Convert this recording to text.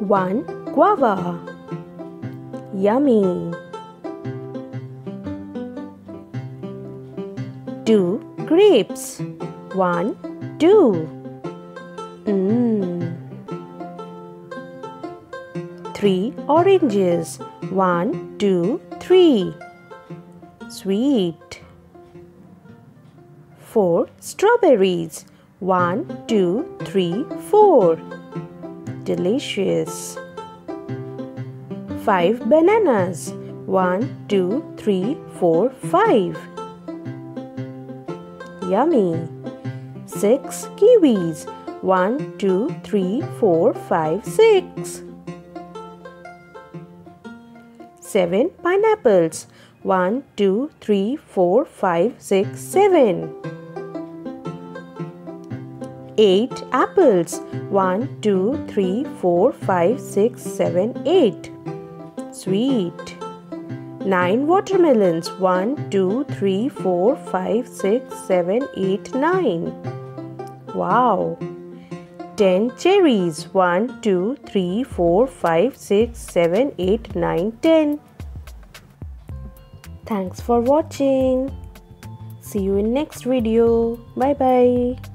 1 guava. Yummy. 2 grapes. 1 2. Mmm. 3 oranges. 1 2 3. Sweet. 4 strawberries. 1 2 3 4 delicious. 5 bananas. 1, 2, 3, 4, 5. Yummy. 6 kiwis. 1, 2, 3, 4, 5, 6. 7 pineapples. 1, 2, 3, 4, 5, 6, 7. 8 apples. 1, 2, 3, 4, 5, 6, 7, 8. Sweet. 9 watermelons. 1, 2, 3, 4, 5, 6, 7, 8, 9. Wow. 10 cherries. 1, 2, 3, 4, 5, 6, 7, 8, 9, 10. Thanks for watching. See you in next video. Bye bye.